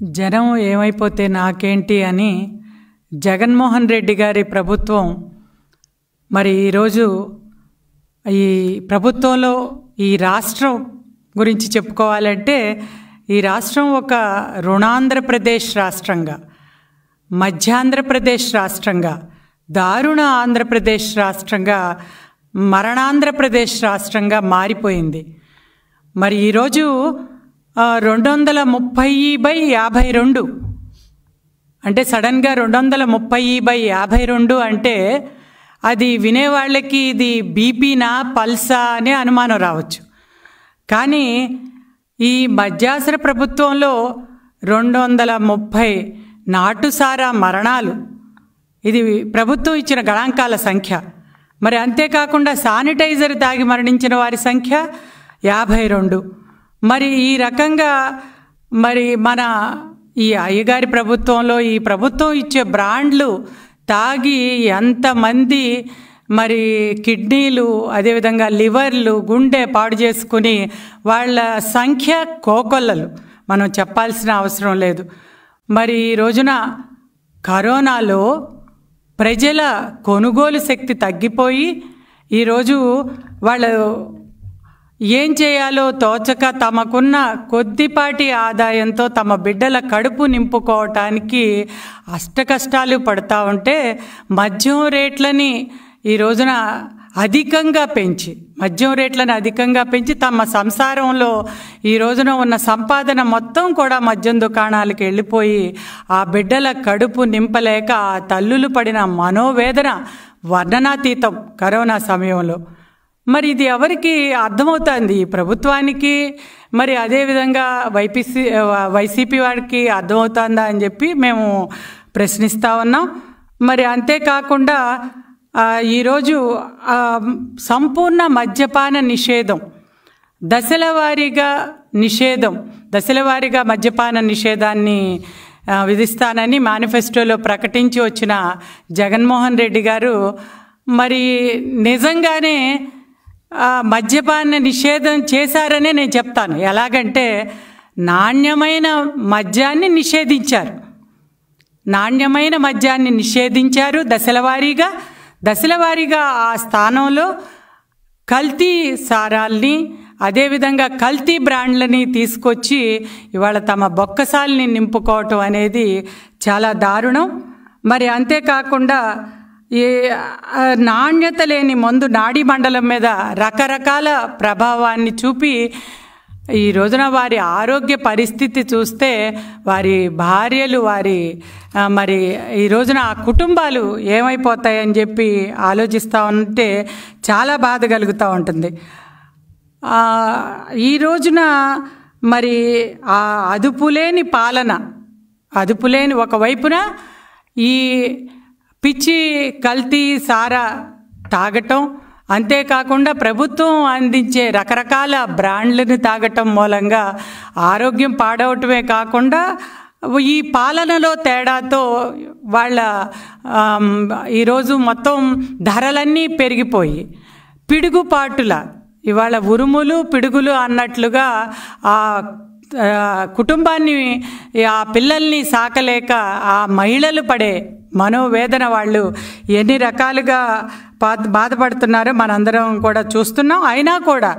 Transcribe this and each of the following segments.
జనం ఏమైపోతే నాకేంటి అని జగన్మోహన్ రెడ్డి గారి ప్రభుత్వం మరి ఈరోజు ఈ ప్రభుత్వంలో ఈ రాష్ట్రం గురించి చెప్పుకోవాలంటే ఈ రాష్ట్రం ఒక రుణాంధ్రప్రదేశ్ రాష్ట్రంగా మధ్యాంధ్రప్రదేశ్ రాష్ట్రంగా దారుణ ఆంధ్రప్రదేశ్ రాష్ట్రంగా మరణాంధ్రప్రదేశ్ రాష్ట్రంగా మారిపోయింది. మరి ఈరోజు రెండు వందల ముప్పై బై యాభై రెండు. అంటే సడన్గా రెండు వందల ముప్పై బై యాభై రెండు అంటే అది వినేవాళ్ళకి ఇది బీపీనా పల్సా అనే అనుమానం రావచ్చు. కానీ ఈ మధ్యాసర ప్రభుత్వంలో రెండు వందల ముప్పై నాటుసారా మరణాలు. ఇది ప్రభుత్వం ఇచ్చిన గణాంకాల సంఖ్య. మరి అంతేకాకుండా శానిటైజర్ తాగి మరణించిన వారి సంఖ్య యాభై రెండు. మరి ఈ రకంగా మరి మన ఈ అయ్యగారి ప్రభుత్వంలో ఈ ప్రభుత్వం ఇచ్చే బ్రాండ్లు తాగి ఎంతమంది మరి కిడ్నీలు అదేవిధంగా లివర్లు గుండె పాడు చేసుకుని వాళ్ళ సంఖ్య కోకొల్లలు. మనం చెప్పాల్సిన అవసరం లేదు. మరి ఈ రోజున కరోనాలో ప్రజల కొనుగోలు శక్తి తగ్గిపోయి ఈరోజు వాళ్ళు ఏం చేయాలో తోచక తమకున్న కొద్దిపాటి ఆదాయంతో తమ బిడ్డల కడుపు నింపుకోవటానికి అష్టకష్టాలు పడతా ఉంటే మద్యం రేట్లని ఈ రోజున అధికంగా పెంచి మద్యం రేట్లను అధికంగా పెంచి తమ సంసారంలో ఈ రోజున ఉన్న సంపాదన మొత్తం కూడా మద్యం దుకాణాలకు వెళ్ళిపోయి ఆ బిడ్డల కడుపు నింపలేక ఆ తల్లులు పడిన మనోవేదన వర్ణనాతీతం కరోనా సమయంలో. మరి ఇది ఎవరికి అర్థమవుతుంది? ప్రభుత్వానికి? మరి అదేవిధంగా వైపీసీ వైసీపీ వాడికి అర్థమవుతుందా అని చెప్పి మేము ప్రశ్నిస్తూ ఉన్నాం. మరి అంతేకాకుండా ఈరోజు సంపూర్ణ మద్యపాన నిషేధం దశల వారీగా నిషేధం దశల వారీగా మద్యపాన నిషేధాన్ని విధిస్తానని మేనిఫెస్టోలో ప్రకటించి వచ్చిన జగన్మోహన్ రెడ్డి గారు మరి నిజంగానే మద్యపాన నిషేధం చేశారనే నేను చెప్తాను. ఎలాగంటే నాణ్యమైన మద్యాన్ని నిషేధించారు. నాణ్యమైన మద్యాన్ని నిషేధించారు దశలవారీగా. దశలవారీగా ఆ స్థానంలో కల్తీ సారాల్ని అదేవిధంగా కల్తీ బ్రాండ్లని తీసుకొచ్చి ఇవాళ తమ బొక్కసాల్ని నింపుకోవటం అనేది చాలా దారుణం. మరి అంతేకాకుండా ఈ నాణ్యత లేని మందు నాడీ మండలం మీద రకరకాల ప్రభావాన్ని చూపి ఈ రోజున వారి ఆరోగ్య పరిస్థితి చూస్తే వారి భార్యలు వారి మరి ఈ రోజున ఆ కుటుంబాలు ఏమైపోతాయని చెప్పి ఆలోచిస్తూ ఉంటే చాలా బాధ కలుగుతూ ఉంటుంది. ఈ రోజున మరి ఆ అదుపులేని పాలన అదుపులేని ఒకవైపున ఈ పిచ్చి కల్తీ సారా తాగటం అంతేకాకుండా ప్రభుత్వం అందించే రకరకాల బ్రాండ్లను తాగటం మూలంగా ఆరోగ్యం పాడవటమే కాకుండా ఈ పాలనలో తేడాతో వాళ్ళ ఈరోజు మొత్తం ధరలన్నీ పెరిగిపోయి పిడుగుపాటుల ఇవాళ ఉరుములు పిడుగులు అన్నట్లుగా ఆ కుటుంబాన్ని ఆ పిల్లల్ని సాకలేక ఆ మహిళలు పడే మనోవేదన వాళ్ళు ఎన్ని రకాలుగా బాధపడుతున్నారో మనందరం కూడా చూస్తున్నాం. అయినా కూడా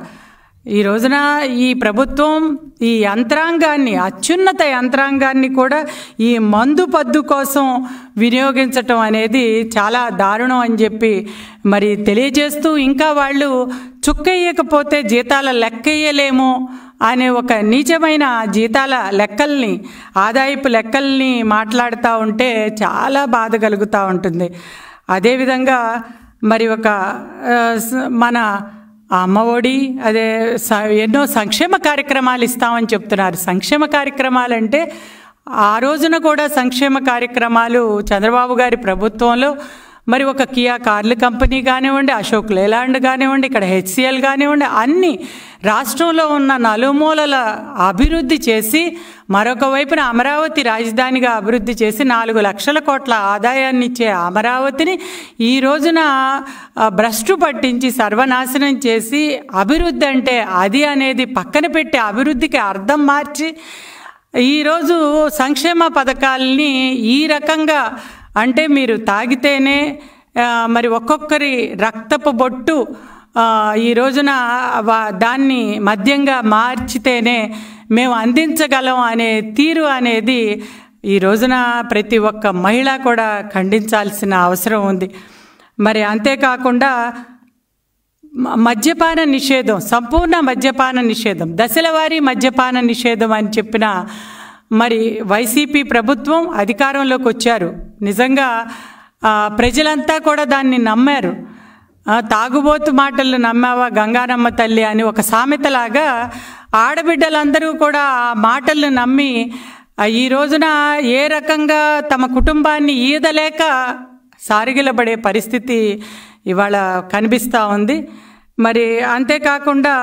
ఈ రోజున ఈ ప్రభుత్వం ఈ యంత్రాంగాన్ని అత్యున్నత యంత్రాంగాన్ని కూడా ఈ మందు పద్దు కోసం వినియోగించటం అనేది చాలా దారుణం అని చెప్పి మరి తెలియజేస్తూ ఇంకా వాళ్ళు చుక్కయ్యకపోతే జీతాల లెక్కయ్యలేము అనే ఒక నీచమైన జీతాల లెక్కల్ని ఆదాయపు లెక్కల్ని మాట్లాడుతూ ఉంటే చాలా బాధ కలుగుతూ ఉంటుంది. అదేవిధంగా మరి ఒక మన అమ్మఒడి అదే ఎన్నో సంక్షేమ కార్యక్రమాలు ఇస్తామని చెప్తున్నారు. సంక్షేమ కార్యక్రమాలు అంటే ఆ రోజున కూడా సంక్షేమ కార్యక్రమాలు చంద్రబాబు గారి ప్రభుత్వంలో మరి ఒక కియా కార్ల కంపెనీ కానివ్వండి అశోక్ లేలాండ్ కానివ్వండి ఇక్కడ హెచ్సిఎల్ కానివ్వండి అన్ని రాష్ట్రంలో ఉన్న నలుమూలల అభివృద్ధి చేసి మరొక వైపున అమరావతి రాజధానిగా అభివృద్ధి చేసి నాలుగు లక్షల కోట్ల ఆదాయాన్ని ఇచ్చే అమరావతిని ఈ రోజున భ్రష్టు పట్టించి సర్వనాశనం చేసి అభివృద్ధి అంటే అది అనేది పక్కన పెట్టి అభివృద్ధికి అర్థం మార్చి ఈరోజు సంక్షేమ పథకాలని ఈ రకంగా అంటే మీరు తాగితేనే మరి ఒక్కొక్కరి రక్తపు బొట్టు ఈ రోజున వా- దాన్ని మద్యంగా మార్చితేనే మేము అందించగలం అనే తీరు అనేది ఈ రోజున ప్రతి ఒక్క మహిళ కూడా ఖండించాల్సిన అవసరం ఉంది. మరి అంతేకాకుండా మద్యపాన నిషేధం సంపూర్ణ మద్యపాన నిషేధం దశలవారీ మద్యపాన నిషేధం అని చెప్పిన మరి వైసీపీ ప్రభుత్వం అధికారంలోకి వచ్చారు. నిజంగా ప్రజలంతా కూడా దాన్ని నమ్మారు. తాగుబోతు మాటలు నమ్మావా గంగారమ్మ తల్లి అని ఒక సామెతలాగా ఆడబిడ్డలందరూ కూడా ఆ మాటలను నమ్మి ఈ రోజున ఏ రకంగా తమ కుటుంబాన్ని ఈదలేక సారిగిలబడే పరిస్థితి ఇవాళ కనిపిస్తూ ఉంది. మరి అంతేకాకుండా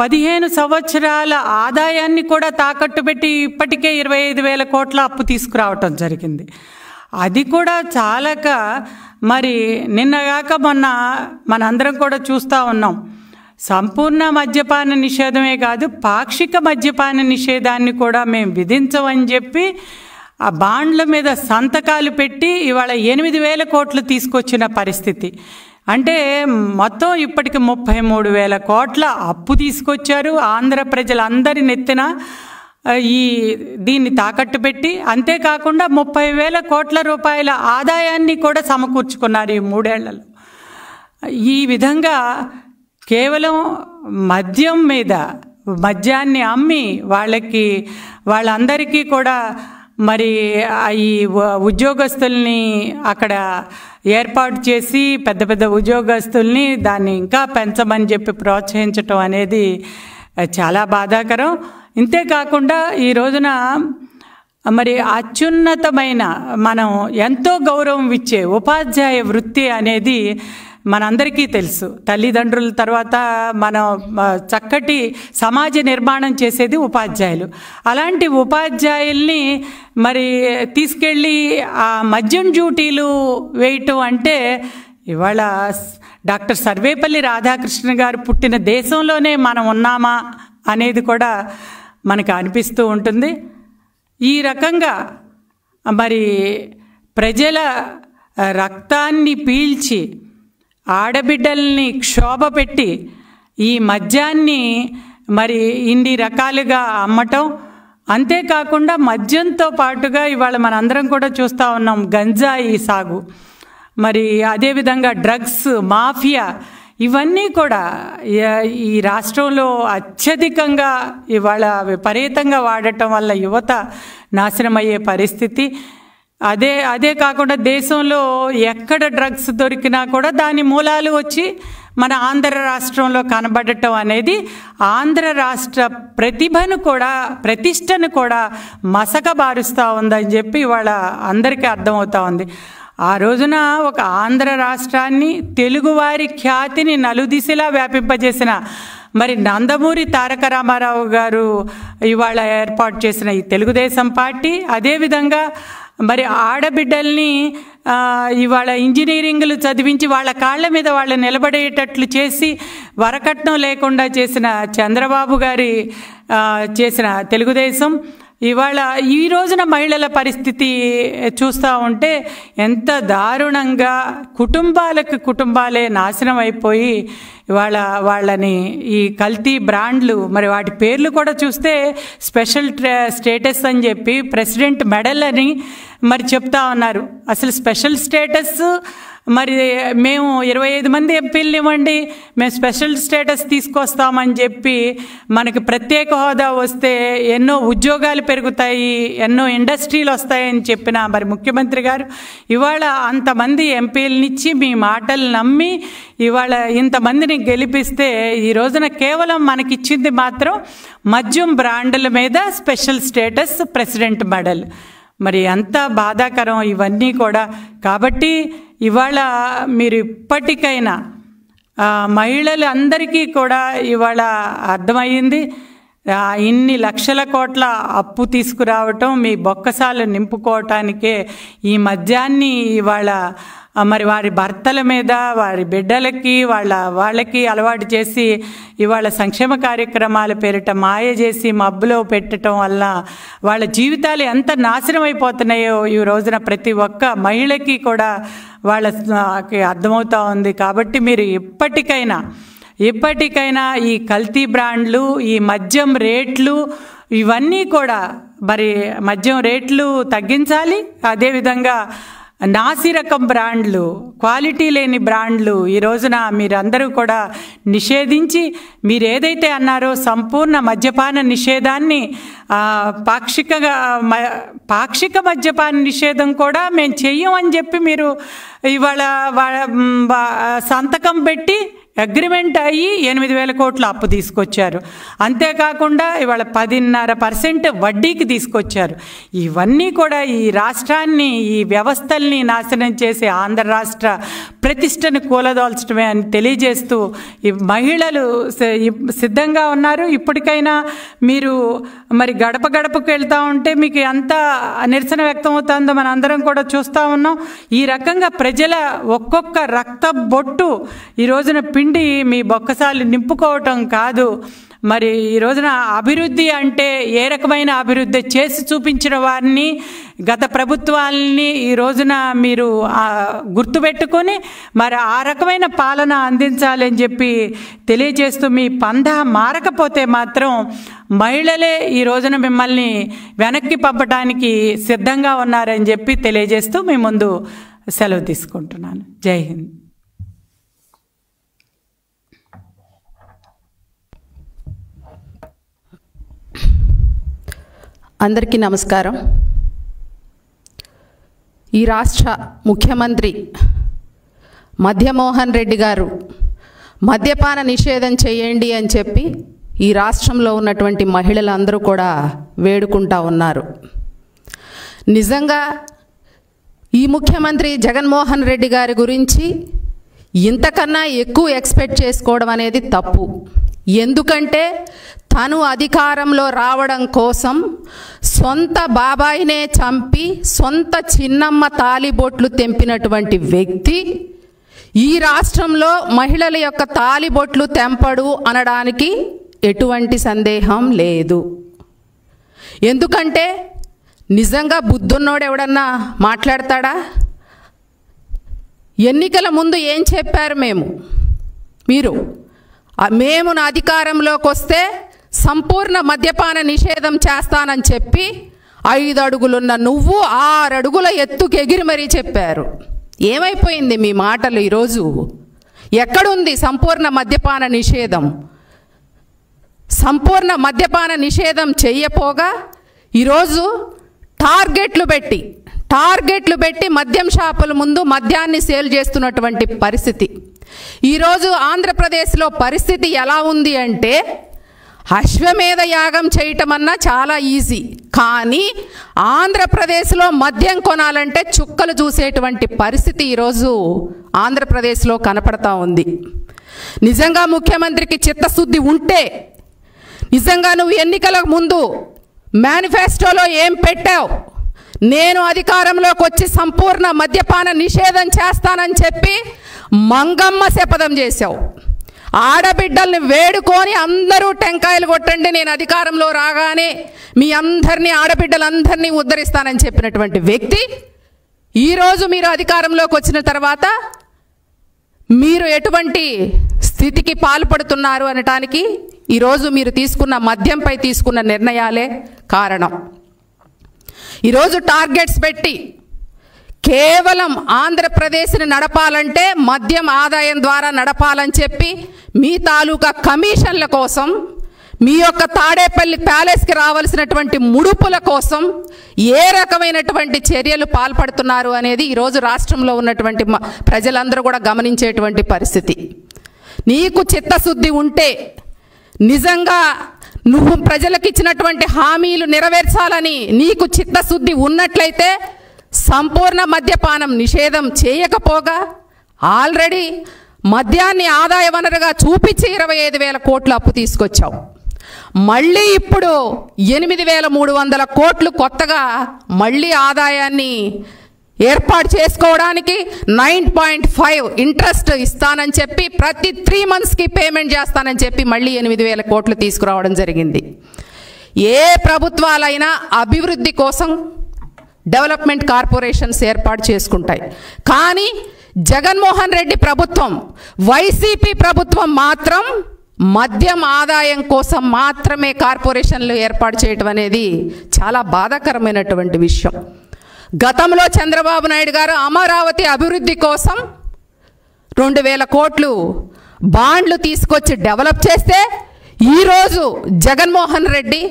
పదిహేను సంవత్సరాల ఆదాయాన్ని కూడా తాకట్టు పెట్టి ఇప్పటికే ఇరవై ఐదు వేల కోట్ల అప్పు తీసుకురావటం జరిగింది. అది కూడా చాలక మరి నిన్నగాక మొన్న మనందరం కూడా చూస్తూ ఉన్నాం. సంపూర్ణ మద్యపాన నిషేధమే కాదు పాక్షిక మద్యపాన నిషేధాన్ని కూడా మేము విధించమని చెప్పి ఆ బాండ్ల మీద సంతకాలు పెట్టి ఇవాళ ఎనిమిది వేల కోట్లు తీసుకొచ్చిన పరిస్థితి. అంటే మొత్తం ఇప్పటికి ముప్పై మూడు వేల కోట్ల అప్పు తీసుకొచ్చారు ఆంధ్ర ప్రజలందరి నెత్తిన ఈ దీన్ని తాకట్టు పెట్టి. అంతేకాకుండా ముప్పై వేల కోట్ల రూపాయల ఆదాయాన్ని కూడా సమకూర్చుకున్నారు ఈ మూడేళ్ళలో. ఈ విధంగా కేవలం మద్యం మీద మద్యాన్ని అమ్మి వాళ్ళకి వాళ్ళందరికీ కూడా మరి ఈ ఉద్యోగస్తుల్ని అక్కడ ఏర్పాటు చేసి పెద్ద పెద్ద ఉద్యోగస్తుల్ని దాన్ని ఇంకా పెంచమని చెప్పి ప్రోత్సహించటం అనేది చాలా బాధాకరం. ఇంతేకాకుండా ఈ రోజున మరి అత్యున్నతమైన మనం ఎంతో గౌరవం ఇచ్చే ఉపాధ్యాయ వృత్తి అనేది మనందరికీ తెలుసు. తల్లిదండ్రుల తర్వాత మనం చక్కటి సమాజ నిర్మాణం చేసేది ఉపాధ్యాయులు. అలాంటి ఉపాధ్యాయుల్ని మరి తీసుకెళ్ళి ఆ మద్యం డ్యూటీలు వేయటం అంటే ఇవాళ డాక్టర్ సర్వేపల్లి రాధాకృష్ణ గారు పుట్టిన దేశంలోనే మనం ఉన్నామా అనేది కూడా మనకు అనిపిస్తూ ఉంటుంది. ఈ రకంగా మరి ప్రజల రక్తాన్ని పీల్చి ఆడబిడ్డల్ని క్షోభ పెట్టి ఈ మద్యాన్ని మరి ఇన్ని రకాలుగా అమ్మటం. అంతేకాకుండా మద్యంతో పాటుగా ఇవాళ మనందరం కూడా చూస్తూ ఉన్నాం గంజాయి సాగు. మరి అదేవిధంగా డ్రగ్స్ మాఫియా ఇవన్నీ కూడా ఈ- రాష్ట్రంలో అత్యధికంగా ఇవాళ విపరీతంగా వాడటం వల్ల యువత నాశనమయ్యే పరిస్థితి. అదే అదే కాకుండా దేశంలో ఎక్కడ డ్రగ్స్ దొరికినా కూడా దాని మూలాలు వచ్చి మన ఆంధ్ర రాష్ట్రంలో కనబడటం అనేది ఆంధ్ర రాష్ట్ర ప్రతిభను కూడా ప్రతిష్టను కూడా మసకబారుస్తూ ఉందని చెప్పి ఇవాళ అందరికీ అర్థమవుతా ఉంది. ఆ రోజున ఒక ఆంధ్ర రాష్ట్రాన్ని తెలుగువారి ఖ్యాతిని నలుదిశలా వ్యాపింపజేసిన మరి నందమూరి తారక రామారావు గారు ఇవాళ ఏర్పాటు చేసిన ఈ తెలుగుదేశం పార్టీ అదేవిధంగా మరి ఆడబిడ్డల్ని ఇవాళ ఇంజనీరింగ్లు చదివించి వాళ్ళ కాళ్ళ మీద వాళ్ళు నిలబడేటట్లు చేసి వరకట్నం లేకుండా చేసిన చంద్రబాబు గారి చేసిన తెలుగుదేశం ఇవాళ ఈ రోజున మహిళల పరిస్థితి చూస్తూ ఉంటే ఎంత దారుణంగా కుటుంబాలకు కుటుంబాలే నాశనం అయిపోయి ఇవాళ వాళ్ళని ఈ కల్తీ బ్రాండ్లు మరి వాటి పేర్లు కూడా చూస్తే స్పెషల్ స్టేటస్ అని చెప్పి ప్రెసిడెంట్ మెడల్ అని మరి చెప్తా ఉన్నారు. అసలు స్పెషల్ స్టేటస్ మరి మేము ఇరవై ఐదు మంది ఎంపీలు ఇవ్వండి మేము స్పెషల్ స్టేటస్ తీసుకొస్తామని చెప్పి మనకి ప్రత్యేక హోదా వస్తే ఎన్నో ఉద్యోగాలు పెరుగుతాయి ఎన్నో ఇండస్ట్రీలు వస్తాయని చెప్పిన మరి ముఖ్యమంత్రి గారు ఇవాళ అంతమంది ఎంపీలనిచ్చి మీ మాటలు నమ్మి ఇవాళ ఇంతమందిని గెలిపిస్తే ఈ రోజున కేవలం మనకిచ్చింది మాత్రం మద్యం బ్రాండ్ల మీద స్పెషల్ స్టేటస్ ప్రెసిడెంట్ మెడల్. మరి ఎంత బాధాకరం ఇవన్నీ కూడా. కాబట్టి ఇవాళ మీరు ఇప్పటికైనా మహిళలు అందరికీ కూడా ఇవాళ అర్థమయ్యింది ఇన్ని లక్షల కోట్ల అప్పు తీసుకురావటం మీ బొక్కసాలు నింపుకోవటానికే ఈ మద్యాన్ని ఇవాళ మరి వారి భర్తల మీద వారి బిడ్డలకి వాళ్ళ వాళ్ళకి అలవాటు చేసి ఇవాళ సంక్షేమ కార్యక్రమాల పేరిట మాయ చేసి మబ్బులో పెట్టడం వల్ల వాళ్ళ జీవితాలు ఎంత నాశనం అయిపోతున్నాయో ఈ రోజున ప్రతి ఒక్క మహిళకి కూడా వాళ్ళకి అర్థమవుతూ ఉంది. కాబట్టి మీరు ఇప్పటికైనా ఇప్పటికైనా ఈ కల్తీ బ్రాండ్లు ఈ మద్యం రేట్లు ఇవన్నీ కూడా మరి మద్యం రేట్లు తగ్గించాలి. అదేవిధంగా నాసి రకం బ్రాండ్లు క్వాలిటీ లేని బ్రాండ్లు ఈ రోజున మీరందరూ కూడా నిషేధించి మీరు ఏదైతే అన్నారో సంపూర్ణ మద్యపాన నిషేధాన్ని పాక్షికగా మ- పాక్షిక మద్యపాన నిషేధం కూడా మేము చెయ్యం అని చెప్పి మీరు ఇవాళ సంతకం పెట్టి అగ్రిమెంట్ అయ్యి ఎనిమిది వేల కోట్ల అప్పు తీసుకొచ్చారు. అంతేకాకుండా ఇవాళ పదిన్నర పర్సెంట్ వడ్డీకి తీసుకొచ్చారు. ఇవన్నీ కూడా ఈ రాష్ట్రాన్ని ఈ వ్యవస్థల్ని నాశనం చేసే ఆంధ్ర రాష్ట్ర ప్రతిష్టను కూలదోల్చడమే అని తెలియజేస్తూ ఈ మహిళలు సిద్ధంగా ఉన్నారు. ఇప్పటికైనా మీరు మరి గడప గడపకు వెళ్తూ ఉంటే మీకు ఎంత నిరసన వ్యక్తం అవుతుందో మన అందరం కూడా చూస్తూ ఉన్నాం. ఈ రకంగా ప్రజల ఒక్కొక్క రక్త బొట్టు ఈ రోజున పిండి మీ బొక్కసాలు నింపుకోవటం కాదు. మరి ఈ రోజున అభివృద్ధి అంటే ఏ రకమైన అభివృద్ధి చేసి చూపించిన వారిని గత ప్రభుత్వాలని ఈ రోజున మీరు గుర్తుపెట్టుకొని మరి ఆ రకమైన పాలన అందించాలని చెప్పి తెలియజేస్తూ మీ పంద మారకపోతే మాత్రం మహిళలే ఈ రోజున మిమ్మల్ని వెనక్కి పంపడానికి సిద్ధంగా ఉన్నారని చెప్పి తెలియజేస్తూ మీ ముందు సెలవు తీసుకుంటున్నాను. జై హింద్. అందరికీ నమస్కారం. ఈ రాష్ట్ర ముఖ్యమంత్రి మధ్యమోహన్ రెడ్డి గారు మద్యపాన నిషేధం చేయండి అని చెప్పి ఈ రాష్ట్రంలో ఉన్నటువంటి మహిళలందరూ కూడా వేడుకుంటా ఉన్నారు. నిజంగా ఈ ముఖ్యమంత్రి జగన్మోహన్ రెడ్డి గారి గురించి ఇంతకన్నా ఎక్కువ ఎక్స్పెక్ట్ చేసుకోవడం అనేది తప్పు. ఎందుకంటే తను అధికారంలో రావడం కోసం సొంత బాబాయినే చంపి సొంత చిన్నమ్మ తాలిబొట్లు తెంపినటువంటి వ్యక్తి ఈ రాష్ట్రంలో మహిళల యొక్క తాలిబొట్లు తెంపడు అనడానికి ఎటువంటి సందేహం లేదు. ఎందుకంటే నిజంగా బుద్ధున్నోడు ఎవడన్నా మాట్లాడతాడా? ఎన్నికల ముందు ఏం చెప్పారు మేము? మీరు మేము నా అధికారంలోకి వస్తే సంపూర్ణ మద్యపాన నిషేధం చేస్తానని చెప్పి ఐదు అడుగులున్న నువ్వు ఆరు అడుగుల ఎత్తుకు ఎగిరి మరీ చెప్పారు. ఏమైపోయింది మీ మాటలు ఈరోజు? ఎక్కడుంది సంపూర్ణ మద్యపాన నిషేధం? సంపూర్ణ మద్యపాన నిషేధం చెయ్యపోగా ఈరోజు టార్గెట్లు పెట్టి టార్గెట్లు పెట్టి మద్యం షాపుల ముందు మద్యాన్ని సేల్ చేస్తున్నటువంటి పరిస్థితి. ఈరోజు ఆంధ్రప్రదేశ్లో పరిస్థితి ఎలా ఉంది అంటే అశ్వమేధ యాగం చేయటం అన్నా చాలా ఈజీ. కానీ ఆంధ్రప్రదేశ్లో మద్యం కొనాలంటే చుక్కలు చూసేటువంటి పరిస్థితి ఈరోజు ఆంధ్రప్రదేశ్లో కనపడతా ఉంది. నిజంగా ముఖ్యమంత్రికి చిత్తశుద్ధి ఉంటే నిజంగా నువ్వు ఎన్నికల ముందు మేనిఫెస్టోలో ఏం పెట్టావు? నేను అధికారంలోకి వచ్చి సంపూర్ణ మద్యపాన నిషేధం చేస్తానని చెప్పి మంగమ్మ శపథం చేశావు. ఆడబిడ్డల్ని వేడుకొని అందరూ టెంకాయలు కొట్టండి నేను అధికారంలో రాగానే మీ అందరినీ ఆడబిడ్డలందరినీ ఉద్ధరిస్తానని చెప్పినటువంటి వ్యక్తి ఈరోజు మీరు అధికారంలోకి వచ్చిన తర్వాత మీరు ఎటువంటి స్థితికి పాల్పడుతున్నారు అనటానికి ఈరోజు మీరు తీసుకున్న మద్యంపై తీసుకున్న నిర్ణయాలే కారణం. ఈరోజు టార్గెట్స్ పెట్టి కేవలం ఆంధ్రప్రదేశ్ని నడపాలంటే మద్యం ఆదాయం ద్వారా నడపాలని చెప్పి మీ తాలూకా కమిషన్ల కోసం మీ యొక్క తాడేపల్లి ప్యాలెస్కి రావాల్సినటువంటి ముడుపుల కోసం ఏ రకమైనటువంటి చర్యలు పాల్పడుతున్నారు అనేది ఈరోజు రాష్ట్రంలో ఉన్నటువంటి మ- ప్రజలందరూ కూడా గమనించేటువంటి పరిస్థితి. నీకు చిత్తశుద్ధి ఉంటే నిజంగా నువ్వు ప్రజలకు ఇచ్చినటువంటి హామీలు నెరవేర్చాలని నీకు చిత్తశుద్ధి ఉన్నట్లయితే సంపూర్ణ మద్యపానం నిషేధం చేయకపోగా ఆల్రెడీ మద్యాన్ని ఆదాయ వనరుగా చూపించి ఇరవై ఐదు వేల కోట్లు అప్పు తీసుకొచ్చావు. మళ్ళీ ఇప్పుడు ఎనిమిది వేల మూడు వందల కోట్లు కొత్తగా మళ్ళీ ఆదాయాన్ని ఏర్పాటు చేసుకోవడానికి నైన్ పాయింట్ ఫైవ్ ఇంట్రెస్ట్ ఇస్తానని చెప్పి ప్రతి త్రీ మంత్స్కి పేమెంట్ చేస్తానని చెప్పి మళ్ళీ ఎనిమిది వేల కోట్లు తీసుకురావడం జరిగింది. ఏ ప్రభుత్వాలైనా అభివృద్ధి కోసం డెవలప్మెంట్ కార్పొరేషన్స్ ఏర్పాటు చేసుకుంటాయి. కానీ జగన్మోహన్ రెడ్డి ప్రభుత్వం వైసీపీ ప్రభుత్వం మాత్రం మద్యం ఆదాయం కోసం మాత్రమే కార్పొరేషన్లు ఏర్పాటు చేయటం అనేది చాలా బాధాకరమైనటువంటి విషయం. గతంలో చంద్రబాబు నాయుడు గారు అమరావతి అభివృద్ధి కోసం రెండు వేల కోట్లు బాండ్లు తీసుకొచ్చి డెవలప్ చేస్తే ఈరోజు జగన్మోహన్ రెడ్డి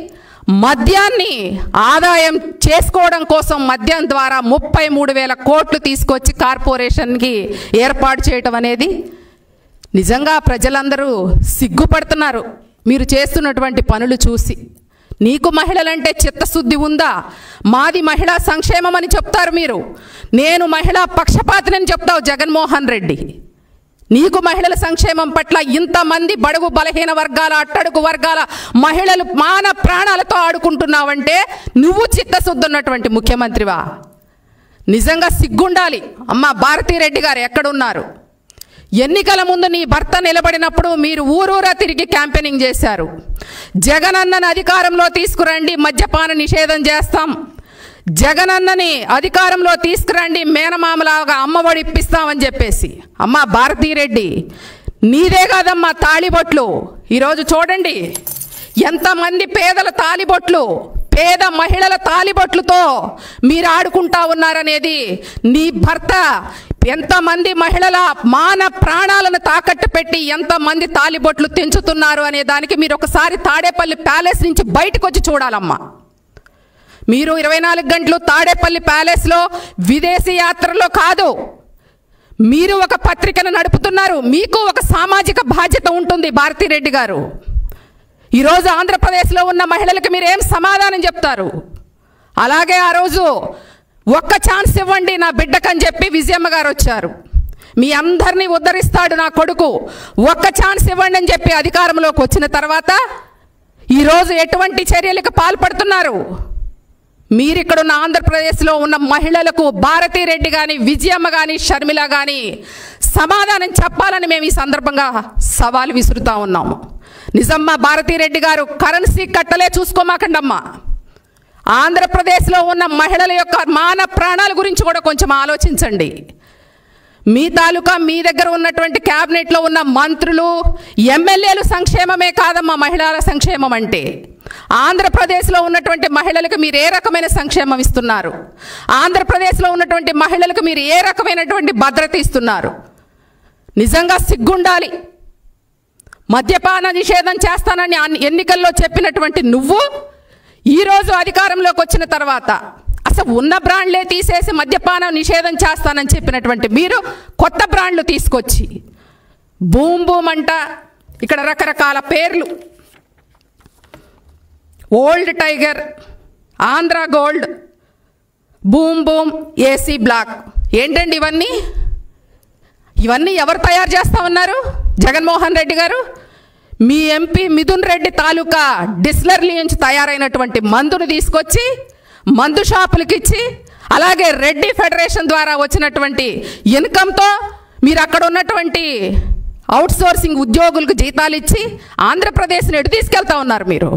మద్యాన్ని ఆదాయం చేసుకోవడం కోసం మద్యం ద్వారా ముప్పై మూడు వేల కోట్లు తీసుకొచ్చి కార్పొరేషన్కి ఏర్పాటు చేయటం అనేది నిజంగా ప్రజలందరూ సిగ్గుపడుతున్నారు. మీరు చేస్తున్నటువంటి పనులు చూసి. నీకు మహిళలంటే చిత్తశుద్ధి ఉందా? మాది మహిళా సంక్షేమం అని చెప్తారు మీరు. నేను మహిళా పక్షపాతినని చెప్తావు జగన్మోహన్ రెడ్డి. నీకు మహిళల సంక్షేమం పట్ల ఇంతమంది బడుగు బలహీన వర్గాల అట్టడుగు వర్గాల మహిళలు మాన ప్రాణాలతో ఆడుకుంటున్నావంటే నువ్వు చిత్తశుద్ధి ఉన్నటువంటి ముఖ్యమంత్రివా. నిజంగా సిగ్గుండాలి. అమ్మ భారతీరెడ్డి గారు ఎక్కడున్నారు? ఎన్నికల ముందు నీ భర్త నిలబడినప్పుడు మీరు ఊరూరా తిరిగి క్యాంపెయినింగ్ చేశారు. జగనన్నను అధికారంలో తీసుకురండి మద్యపాన నిషేధం చేస్తాం. జగనన్నని అధికారంలో తీసుకురండి మేనమామలాగా అమ్మఒడి ఇప్పిస్తామని చెప్పేసి. అమ్మ భారతీరెడ్డి నీదే కాదమ్మా తాళిబొట్లు. ఈరోజు చూడండి ఎంతమంది పేదల తాలిబొట్లు పేద మహిళల తాలిబొట్లతో మీరు ఆడుకుంటా ఉన్నారనేది నీ భర్త. ఎంతమంది మహిళల మాన ప్రాణాలను తాకట్టు పెట్టి ఎంతమంది తాలిబొట్లు తెంచుతున్నారు అనే దానికి మీరు ఒకసారి తాడేపల్లి ప్యాలెస్ నుంచి బయటకు వచ్చి చూడాలమ్మా. మీరు ఇరవై నాలుగు గంటలు తాడేపల్లి ప్యాలెస్లో విదేశీ యాత్రలో కాదు. మీరు ఒక పత్రికను నడుపుతున్నారు. మీకు ఒక సామాజిక బాధ్యత ఉంటుంది భారతిరెడ్డి గారు. ఈరోజు ఆంధ్రప్రదేశ్లో ఉన్న మహిళలకు మీరు ఏం సమాధానం చెప్తారు? అలాగే ఆ రోజు ఒక్క ఛాన్స్ ఇవ్వండి నా బిడ్డకని చెప్పి విజయమ్మ గారు వచ్చారు. మీ అందరినీ ఉద్ధరిస్తాడు నా కొడుకు. ఒక్క ఛాన్స్ ఇవ్వండి అని చెప్పి అధికారంలోకి వచ్చిన తర్వాత ఈరోజు ఎటువంటి చర్యలకు పాల్పడుతున్నారు? మీరిక్కడున్న ఆంధ్రప్రదేశ్లో ఉన్న మహిళలకు భారతీరెడ్డి కానీ విజయమ్మ కానీ షర్మిల కానీ సమాధానం చెప్పాలని మేము ఈ సందర్భంగా సవాల్ విసురుతా ఉన్నాము. నిజమ్మా భారతీరెడ్డి గారు కరెన్సీ కట్టలే చూసుకోమాకండమ్మా. ఆంధ్రప్రదేశ్లో ఉన్న మహిళల యొక్క మాన ప్రాణాల గురించి కూడా కొంచెం ఆలోచించండి. మీ తాలూకా మీ దగ్గర ఉన్నటువంటి క్యాబినెట్లో ఉన్న మంత్రులు ఎమ్మెల్యేలు సంక్షేమమే కాదమ్మా మహిళల సంక్షేమం అంటే. ఆంధ్రప్రదేశ్లో ఉన్నటువంటి మహిళలకు మీరు ఏ రకమైన సంక్షేమం ఇస్తున్నారు? ఆంధ్రప్రదేశ్లో ఉన్నటువంటి మహిళలకు మీరు ఏ రకమైనటువంటి భద్రత ఇస్తున్నారు? నిజంగా సిగ్గుండాలి. మద్యపాన నిషేధం చేస్తానని అన్ని- ఎన్నికల్లో చెప్పినటువంటి నువ్వు ఈరోజు అధికారంలోకి వచ్చిన తర్వాత అసలు ఉన్న బ్రాండ్లే తీసేసి మద్యపానం నిషేధం చేస్తానని చెప్పినటువంటి మీరు కొత్త బ్రాండ్లు తీసుకొచ్చి బూమ్ బూమ్ అంట ఇక్కడ రకరకాల పేర్లు old tiger Andhra gold boom boom AC black. ఏంటండి ఇవన్నీ? ఇవన్నీ ఎవరు తయారు చేస్తా ఉన్నారు? జగన్మోహన్ రెడ్డి గారు? మీ ఎంపీ మిథున్ రెడ్డి తాలూకా డిస్లర్లీ నుంచి తయారైనటువంటి మందును తీసుకొచ్చి మందు షాపులకి ఇచ్చి అలాగే రెడ్డి ఫెడరేషన్ ద్వారా వచ్చినటువంటి ఇన్కంతో మీరు అక్కడ ఉన్నటువంటి అవుట్సోర్సింగ్ ఉద్యోగులకు జీతాలు ఇచ్చి ఆంధ్రప్రదేశ్ని ఎటు తీసుకెళ్తా ఉన్నారు మీరు?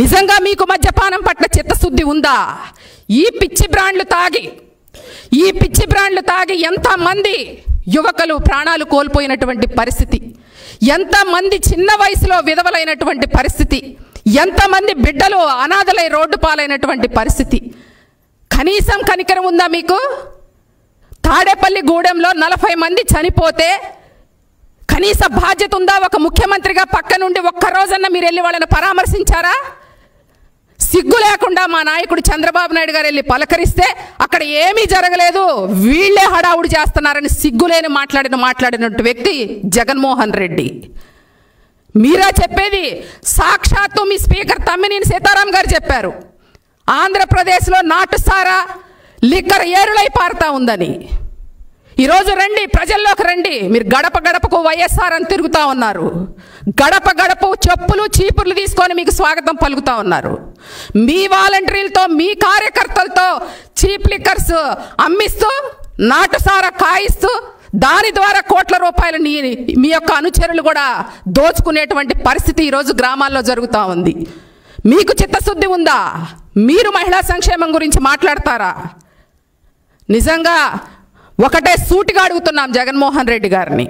నిజంగా మీకు మద్యపానం పట్ల చిత్తశుద్ధి ఉందా? ఈ పిచ్చి బ్రాండ్లు తాగి ఈ పిచ్చి బ్రాండ్లు తాగి ఎంతమంది యువకులు ప్రాణాలు కోల్పోయినటువంటి పరిస్థితి? ఎంతమంది చిన్న వయసులో విధవలైనటువంటి పరిస్థితి? ఎంతమంది బిడ్డలు అనాథలై రోడ్డు పాలైనటువంటి పరిస్థితి? కనీసం కనికరం ఉందా మీకు? తాడేపల్లి గూడెంలో నలభై మంది చనిపోతే కనీస బాధ్యత ఉందా? ఒక ముఖ్యమంత్రిగా పక్క నుండి ఒక్కరోజన్న మీరు వెళ్ళి వాళ్ళని పరామర్శించారా? సిగ్గు లేకుండా మా నాయకుడు చంద్రబాబు నాయుడు గారు వెళ్ళి పలకరిస్తే అక్కడ ఏమీ జరగలేదు. వీళ్ళే హడావుడి చేస్తున్నారని సిగ్గులేని మాట్లాడిన మాట్లాడినట్టు వ్యక్తి జగన్మోహన్ రెడ్డి. మీరా చెప్పేది? సాక్షాత్తు మీ స్పీకర్ తమ్మినేని సీతారాం గారు చెప్పారు. ఆంధ్రప్రదేశ్లో నాటుసారా లిక్కర్ ఏరులై పారుతా ఉందని. ఈరోజు రండి ప్రజల్లోకి రండి. మీరు గడప గడపకు వైఎస్ఆర్ అని తిరుగుతూ ఉన్నారు. గడప గడప చెప్పులు చీపుర్లు తీసుకొని మీకు స్వాగతం పలుకుతా ఉన్నారు. మీ వాలంటీర్లతో మీ కార్యకర్తలతో చీప్ లిక్కర్స్ అమ్మిస్తూ నాటుసార కాయిస్తూ దాని ద్వారా కోట్ల రూపాయలు నీ మీ యొక్క అనుచరులు కూడా దోచుకునేటువంటి పరిస్థితి ఈరోజు గ్రామాల్లో జరుగుతూ ఉంది. మీకు చిత్తశుద్ధి ఉందా? మీరు మహిళా సంక్షేమం గురించి మాట్లాడతారా? నిజంగా ఒకటే సూటిగా అడుగుతున్నాం జగన్మోహన్ రెడ్డి గారిని.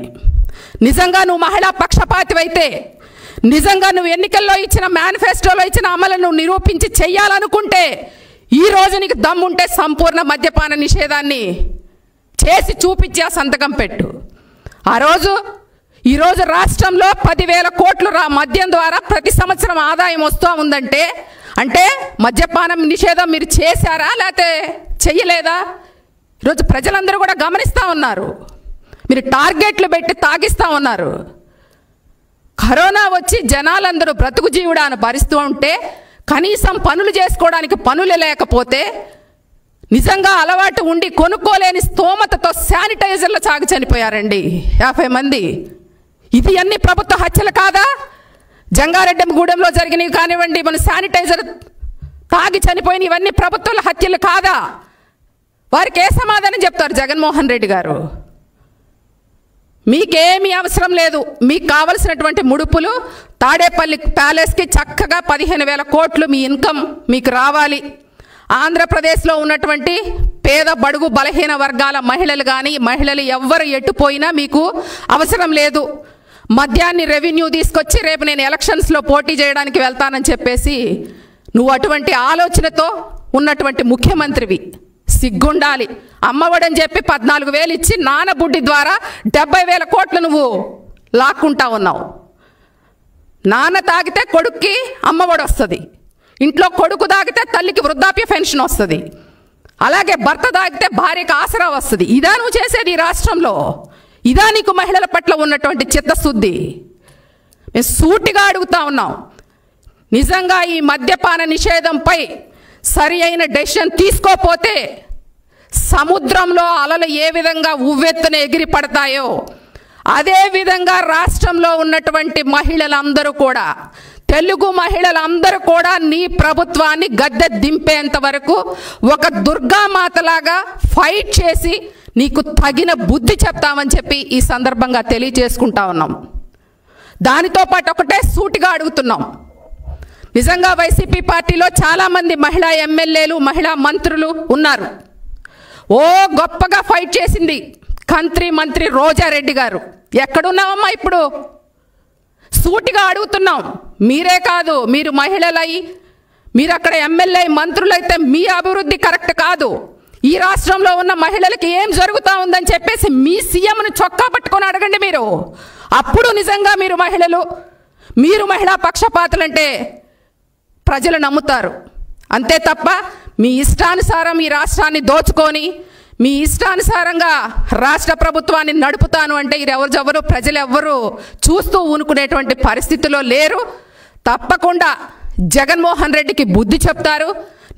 నిజంగా నువ్వు మహిళా పక్షపాతివైతే నిజంగా నువ్వు ఎన్నికల్లో ఇచ్చిన మేనిఫెస్టోలో ఇచ్చిన అమలు నువ్వు నిరూపించి చెయ్యాలనుకుంటే ఈ రోజు నీకు దమ్ముంటే సంపూర్ణ మద్యపాన నిషేధాన్ని చేసి చూపించి ఆ సంతకం పెట్టు. ఆ రోజు ఈరోజు రాష్ట్రంలో పదివేల కోట్లు రా మద్యం ద్వారా ప్రతి సంవత్సరం ఆదాయం వస్తూ ఉందంటే అంటే మద్యపానం నిషేధం మీరు చేశారా? లేకపోతే చెయ్యలేదా? ఈరోజు ప్రజలందరూ కూడా గమనిస్తూ ఉన్నారు. మీరు టార్గెట్లు పెట్టి తాగిస్తూ ఉన్నారు. కరోనా వచ్చి జనాలందరూ బ్రతుకు జీవుడాను భరిస్తూ ఉంటే కనీసం పనులు చేసుకోవడానికి పనులు లేకపోతే నిజంగా అలవాటు ఉండి కొనుక్కోలేని స్తోమతతో శానిటైజర్లు సాగు చనిపోయారండి యాభై మంది. ఇది అన్ని ప్రభుత్వ హత్యలు కాదా? జంగారెడ్డిగూడెంలో జరిగినవి కానివ్వండి మన శానిటైజర్ తాగి చనిపోయిన ఇవన్నీ ప్రభుత్వాల హత్యలు కాదా? వారికి ఏ సమాధానం చెప్తారు జగన్మోహన్ రెడ్డి గారు? మీకేమీ అవసరం లేదు. మీకు కావలసినటువంటి ముడుపులు తాడేపల్లి ప్యాలెస్కి చక్కగా పదిహేను వేల కోట్లు మీ ఇన్కమ్ మీకు రావాలి. ఆంధ్రప్రదేశ్లో ఉన్నటువంటి పేద బడుగు బలహీన వర్గాల మహిళలు కానీ మహిళలు ఎవ్వరు ఎట్టుపోయినా మీకు అవసరం లేదు. మద్యాన్ని రెవెన్యూ తీసుకొచ్చి రేపు నేను ఎలక్షన్స్లో పోటీ చేయడానికి వెళ్తానని చెప్పేసి నువ్వు అటువంటి ఆలోచనతో ఉన్నటువంటి ముఖ్యమంత్రివి. సిగ్గుండాలి. అమ్మఒడని చెప్పి పద్నాలుగు వేలు ఇచ్చి నానబుడ్డి ద్వారా డెబ్బై వేల కోట్లు నువ్వు లాక్కుంటా ఉన్నావు. నాన్న తాగితే కొడుక్కి అమ్మఒడి వస్తుంది. ఇంట్లో కొడుకు తాగితే తల్లికి వృద్ధాప్య పెన్షన్ వస్తుంది. అలాగే భర్త తాగితే భార్యకు ఆసరా వస్తుంది. ఇదా నువ్వు చేసేది ఈ రాష్ట్రంలో? ఇదా నీకు మహిళల పట్ల ఉన్నటువంటి చిత్తశుద్ధి? మేము సూటిగా అడుగుతా ఉన్నాం. నిజంగా ఈ మద్యపాన నిషేధంపై సరి అయిన డెసిషన్ తీసుకోపోతే సముద్రంలో అలలు ఏ విధంగా ఉవ్వెత్తున ఎగిరి పడతాయో అదే విధంగా రాష్ట్రంలో ఉన్నటువంటి మహిళలందరూ కూడా తెలుగు మహిళలందరూ కూడా నీ ప్రభుత్వాన్ని గద్దె దింపేంత వరకు ఒక దుర్గామాతలాగా ఫైట్ చేసి నీకు తగిన బుద్ధి చెప్తామని చెప్పి ఈ సందర్భంగా తెలియజేసుకుంటా ఉన్నాం. దానితో పాటు ఒకటే సూటిగా అడుగుతున్నాం. నిజంగా వైసీపీ పార్టీలో చాలామంది మహిళా ఎమ్మెల్యేలు మహిళా మంత్రులు ఉన్నారు. ఓ గొప్పగా ఫైట్ చేసింది కంత్రి మంత్రి రోజారెడ్డి గారు. ఎక్కడున్నావమ్మా ఇప్పుడు? సూటిగా అడుగుతున్నాం. మీరే కాదు మీరు మహిళలై మీరు అక్కడ ఎమ్మెల్యే మంత్రులైతే మీ అభివృద్ధి కరెక్ట్ కాదు. ఈ రాష్ట్రంలో ఉన్న మహిళలకి ఏం జరుగుతూ ఉందని చెప్పేసి మీ సీఎంను చొక్కా పట్టుకొని అడగండి మీరు. అప్పుడు నిజంగా మీరు మహిళలు మీరు మహిళా పక్షపాతులంటే ప్రజలు నమ్ముతారు. అంతే తప్ప మీ ఇష్టానుసారం ఈ రాష్ట్రాన్ని దోచుకొని మీ ఇష్టానుసారంగా రాష్ట్ర ప్రభుత్వాన్ని నడుపుతాను అంటే ఇది ఎవరు ఎవరు ప్రజలు ఎవ్వరు చూస్తూ ఊనుకునేటువంటి పరిస్థితిలో లేరు. తప్పకుండా జగన్మోహన్ రెడ్డికి బుద్ధి చెప్తారు.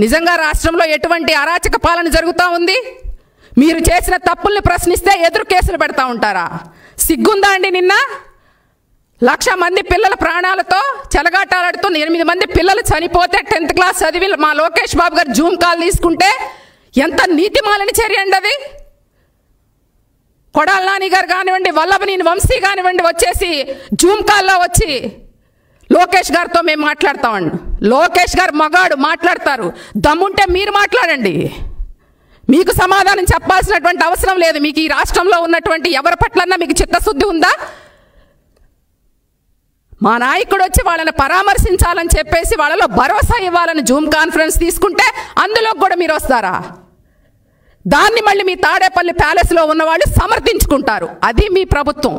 నిజంగా రాష్ట్రంలో ఎటువంటి అరాచక పాలన జరుగుతూ ఉంది? మీరు చేసిన తప్పుల్ని ప్రశ్నిస్తే ఎదురు కేసులు పెడతా ఉంటారా? సిగ్గుందా అండి నిన్న? లక్ష మంది పిల్లల ప్రాణాలతో చెలగాటాలాడుతూ ఎనిమిది మంది పిల్లలు చనిపోతే టెన్త్ క్లాస్ చదివి మా లోకేష్ బాబు గారు జూమ్ కాల్ తీసుకుంటే ఎంత నీతిమాలని చర్య అండి అది? కొడాల నాని గారు కానివ్వండి వల్లభనేని వంశీ కానివ్వండి వచ్చేసి జూమ్ కాల్లో వచ్చి లోకేష్ గారితో మేము మాట్లాడతామండి. లోకేష్ గారు మగాడు మాట్లాడతారు. దమ్ముంటే మీరు మాట్లాడండి. మీకు సమాధానం చెప్పాల్సినటువంటి అవసరం లేదు. మీకు ఈ రాష్ట్రంలో ఉన్నటువంటి ఎవరి పట్లన్నా మీకు చిత్తశుద్ధి ఉందా? మా నాయకుడు వచ్చి వాళ్ళని పరామర్శించాలని చెప్పేసి వాళ్ళలో భరోసా ఇవ్వాలని జూమ్ కాన్ఫరెన్స్ తీసుకుంటే అందులో కూడా మీరు వస్తారా? దాన్ని మళ్ళీ మీ తాడేపల్లి ప్యాలెస్లో ఉన్నవాళ్ళు సమర్థించుకుంటారు. అది మీ ప్రభుత్వం.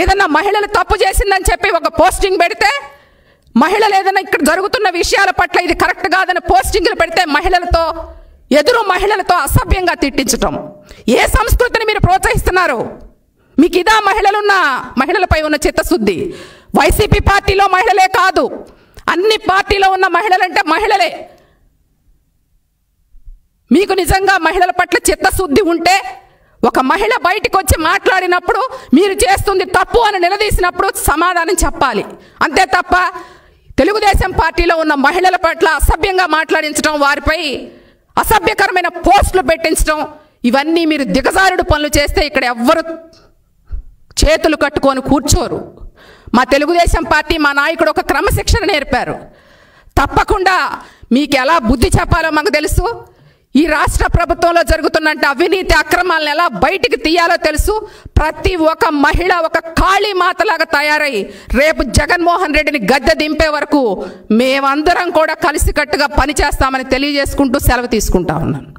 ఏదన్నా మహిళలు తప్పు చేసిందని చెప్పి ఒక పోస్టింగ్ పెడితే మహిళలు ఏదైనా ఇక్కడ జరుగుతున్న విషయాల పట్ల ఇది కరెక్ట్ కాదని పోస్టింగ్లు పెడితే మహిళలతో ఎదురు మహిళలతో అసభ్యంగా తిట్టించటం. ఏ సంస్కృతిని మీరు ప్రోత్సహిస్తున్నారు? మీకు ఇదా మహిళలున్న మహిళలపై ఉన్న చిత్తశుద్ధి. వైసీపీ పార్టీలో మహిళలే కాదు. అన్ని పార్టీలో ఉన్న మహిళలంటే మహిళలే. మీకు నిజంగా మహిళల పట్ల చిత్తశుద్ధి ఉంటే ఒక మహిళ బయటికి వచ్చి మాట్లాడినప్పుడు మీరు చేస్తుంది తప్పు అని నిలదీసినప్పుడు సమాధానం చెప్పాలి. అంతే తప్ప తెలుగుదేశం పార్టీలో ఉన్న మహిళల పట్ల అసభ్యంగా మాట్లాడించడం వారిపై అసభ్యకరమైన పోస్టులు పెట్టించడం ఇవన్నీ మీరు దిగజారుడు పనులు చేస్తే ఇక్కడ ఎవ్వరు చేతులు కట్టుకొని కూర్చోరు. మా తెలుగుదేశం పార్టీ మా నాయకుడు ఒక క్రమశిక్షణ నేర్పారు. తప్పకుండా మీకు ఎలా బుద్ధి చెప్పాలో మాకు తెలుసు. ఈ రాష్ట్ర ప్రభుత్వంలో జరుగుతున్నట్టు అవినీతి అక్రమాలను ఎలా బయటికి తీయాలో తెలుసు. ప్రతి ఒక్క మహిళ ఒక కాళీ మాతలాగా తయారై రేపు జగన్మోహన్ రెడ్డిని గద్దె దింపే వరకు మేమందరం కూడా కలిసికట్టుగా పనిచేస్తామని తెలియజేసుకుంటూ సెలవు తీసుకుంటా ఉన్నాను.